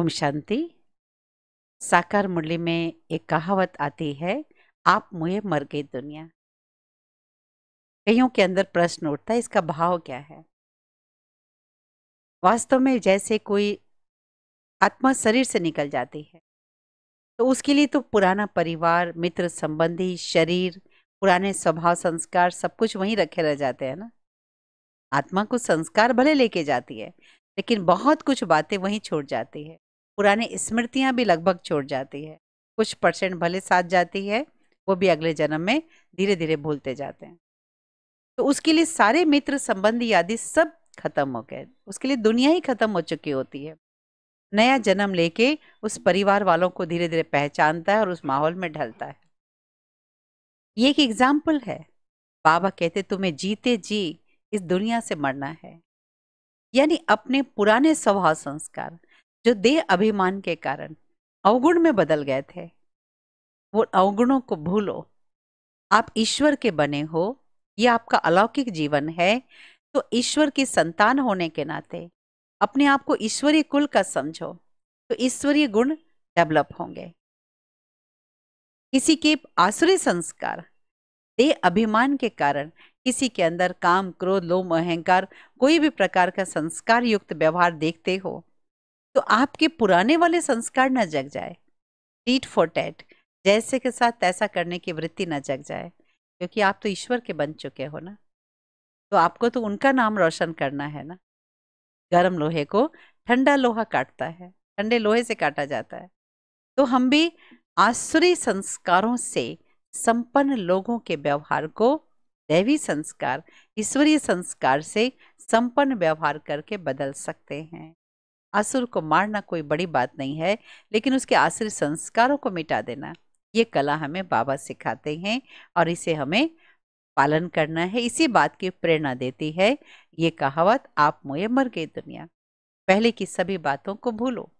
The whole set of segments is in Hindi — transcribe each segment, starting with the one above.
ओम शांति। साकार मुरली में एक कहावत आती है, आप मुझे मर गई दुनिया। कईयों के अंदर प्रश्न उठता है, इसका भाव क्या है? वास्तव में जैसे कोई आत्मा शरीर से निकल जाती है तो उसके लिए तो पुराना परिवार, मित्र, संबंधी, शरीर, पुराने स्वभाव, संस्कार सब कुछ वहीं रखे रह जाते हैं ना? आत्मा को संस्कार भले लेके जाती है, लेकिन बहुत कुछ बातें वहीं छोड़ जाती है। पुरानी स्मृतियाँ भी लगभग छोड़ जाती है। कुछ परसेंट भले साथ जाती है, वो भी अगले जन्म में धीरे धीरे भूलते जाते हैं। तो उसके लिए सारे मित्र, संबंधी आदि सब खत्म हो गए। उसके लिए दुनिया ही खत्म हो चुकी होती है। नया जन्म लेके उस परिवार वालों को धीरे धीरे पहचानता है और उस माहौल में ढलता है। ये एक एग्ज़ाम्पल है। बाबा कहते, तुम्हें जीते जी, इस दुनिया से मरना है। यानी अपने पुराने स्वभाव संस्कार जो देह अभिमान के कारण अवगुण में बदल गए थे, वो अवगुणों को भूलो। आप ईश्वर के बने हो, ये आपका अलौकिक जीवन है तो ईश्वर की संतान होने के नाते अपने आप को ईश्वरीय कुल का समझो तो ईश्वरीय गुण डेवलप होंगे। किसी के आसुरी संस्कार, देह अभिमान के कारण किसी के अंदर काम, क्रोध लोम अहंकार, कोई भी प्रकार का संस्कार युक्त व्यवहार देखते हो तो आपके पुराने वाले संस्कार न जग जाए। टीट फॉर टैट जैसे के साथ तैसा करने की वृत्ति न जग जाए, क्योंकि आप तो ईश्वर के बन चुके हो ना। तो आपको तो उनका नाम रोशन करना है ना। गर्म लोहे को ठंडा लोहा काटता है, ठंडे लोहे से काटा जाता है। तो हम भी आसुरी संस्कारों से संपन्न लोगों के व्यवहार को दैवी संस्कार, ईश्वरीय संस्कार से संपन्न व्यवहार करके बदल सकते हैं। असुर को मारना कोई बड़ी बात नहीं है, लेकिन उसके आसुर संस्कारों को मिटा देना। ये कला हमें बाबा सिखाते हैं और इसे हमें पालन करना है, इसी बात की प्रेरणा देती है। ये कहावत, आप मुए मर गई दुनिया। पहले की सभी बातों को भूलो।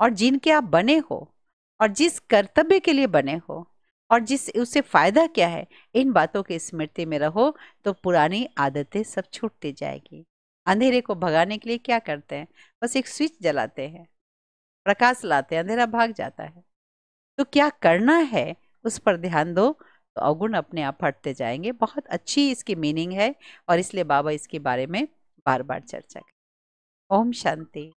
और जिनके आप बने हो, और जिस कर्तव्य के लिए बने हो, और जिस उससे फ़ायदा क्या है, इन बातों की स्मृति में रहो तो पुरानी आदतें सब छूटती जाएगी। अंधेरे को भगाने के लिए क्या करते हैं? बस एक स्विच जलाते हैं। प्रकाश लाते हैं, अंधेरा भाग जाता है। तो क्या करना है? उस पर ध्यान दो तो अवगुण अपने आप हटते जाएँगे। बहुत अच्छी इसकी मीनिंग है और इसलिए बाबा इसके बारे में बार बार चर्चा करें। ओम शांति।